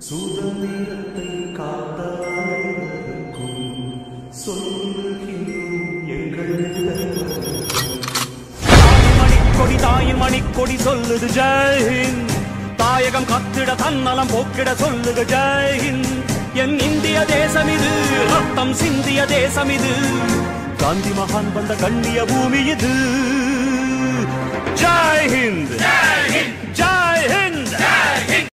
சுதந்திரத்தை காத்த சொல்லுகின்றோம் எங்கள் மணிக்கொடி தாயின் மணிக்கொடி சொல்லுது ஜெயின் தாயகம் கத்திட தன்னலம் போக்கிட சொல்லுது ஜெயின் என் இந்திய தேசம் இது ரத்தம் சிந்திய தேசம் இது. காந்தி மகான் வந்த கண்ணிய பூமி இது.